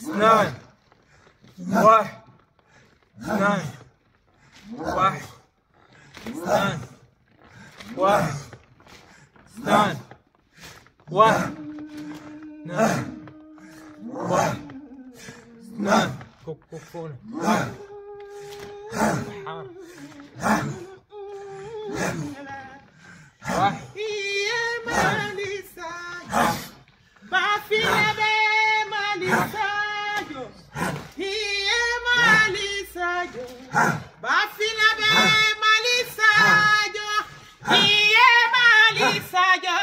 اثنان واحد اثنان واحد اثنان واحد اثنان واحد اثنان واحد اثنان فوق فوق فوق واحد واحد Iye bafina bẹ mali sajo iye mali sajo.